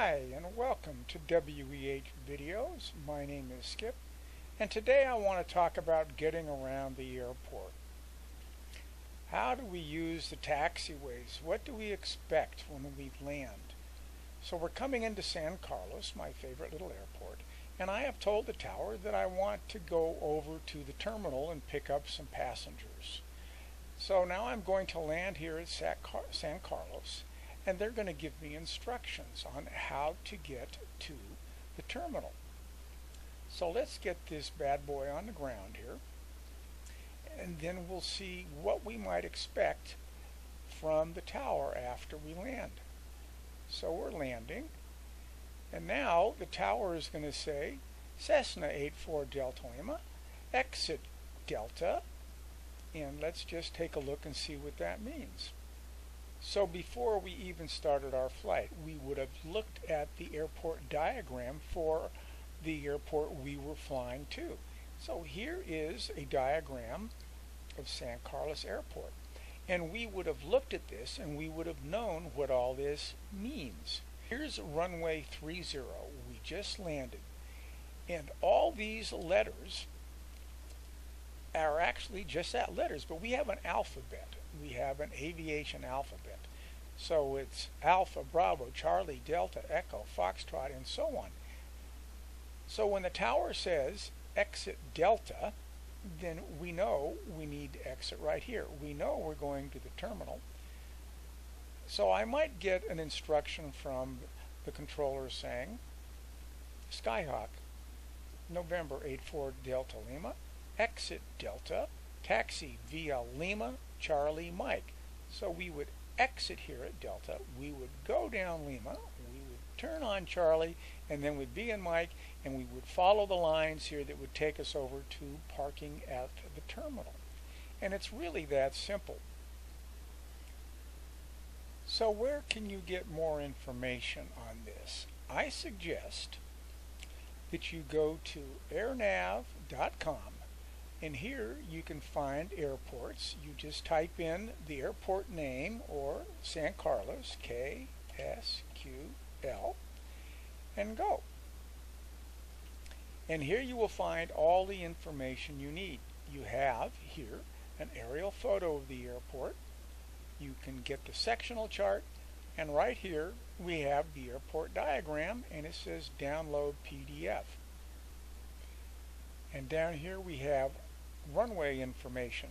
Hi and welcome to WEH Videos. My name is Skip and today I want to talk about getting around the airport. How do we use the taxiways? What do we expect when we land? So we're coming into San Carlos, my favorite little airport, and I have told the tower that I want to go over to the terminal and pick up some passengers. So now I'm going to land here at San Carlos and they're going to give me instructions on how to get to the terminal. So let's get this bad boy on the ground here and then we'll see what we might expect from the tower after we land. So we're landing and now the tower is going to say Cessna 84 Delta Lima exit Delta and let's just take a look and see what that means. So before we even started our flight, we would have looked at the airport diagram for the airport we were flying to. So here is a diagram of San Carlos Airport. And we would have looked at this and we would have known what all this means. Here's runway 30. We just landed. And all these letters are actually just that letters, but we have an alphabet. We have an aviation alphabet. So it's Alpha, Bravo, Charlie, Delta, Echo, Foxtrot, and so on. So when the tower says exit Delta, then we know we need to exit right here. We know we're going to the terminal. So I might get an instruction from the controller saying, Skyhawk, November 84 Delta Lima, exit Delta, taxi via Lima, Charlie, Mike. So we would exit here at Delta, we would go down Lima, we would turn on Charlie, and then we'd be in Mike, and we would follow the lines here that would take us over to parking at the terminal. And it's really that simple. So where can you get more information on this? I suggest that you go to airnav.com and here you can find airports. You just type in the airport name or San Carlos, K-S-Q-L, and go. And here you will find all the information you need. You have here an aerial photo of the airport. You can get the sectional chart. And right here we have the airport diagram and it says download PDF. And down here we have runway information.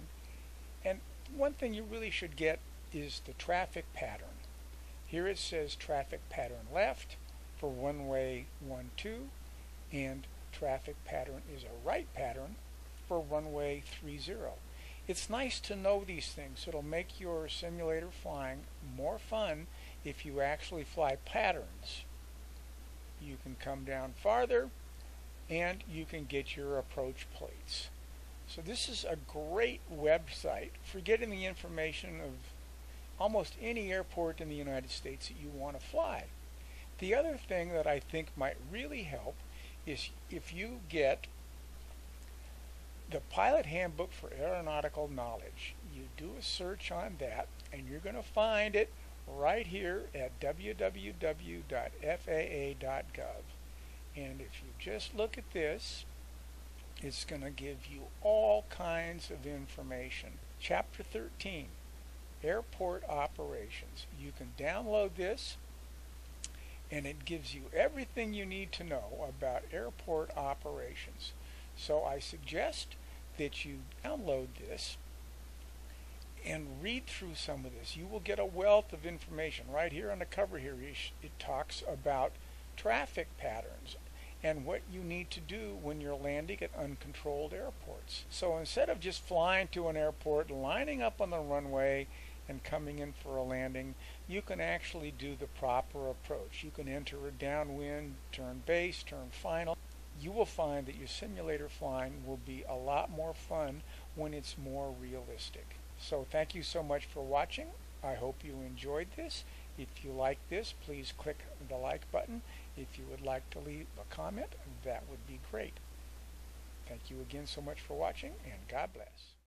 And one thing you really should get is the traffic pattern. Here it says traffic pattern left for runway 12 and traffic pattern is a right pattern for runway 30. It's nice to know these things. It'll make your simulator flying more fun if you actually fly patterns. You can come down farther and you can get your approach plates. So this is a great website for getting the information of almost any airport in the United States that you want to fly. The other thing that I think might really help is if you get the Pilot Handbook for Aeronautical Knowledge. You do a search on that and you're going to find it right here at www.faa.gov. And if you just look at this, it's going to give you all kinds of information. Chapter 13, Airport Operations. You can download this and it gives you everything you need to know about airport operations. So I suggest that you download this and read through some of this. You will get a wealth of information. Right here on the cover here, it talks about traffic patterns, and what you need to do when you're landing at uncontrolled airports. So instead of just flying to an airport, lining up on the runway, and coming in for a landing, you can actually do the proper approach. You can enter a downwind, turn base, turn final. You will find that your simulator flying will be a lot more fun when it's more realistic. So thank you so much for watching. I hope you enjoyed this. If you like this, please click the like button. If you would like to leave a comment, that would be great. Thank you again so much for watching, and God bless.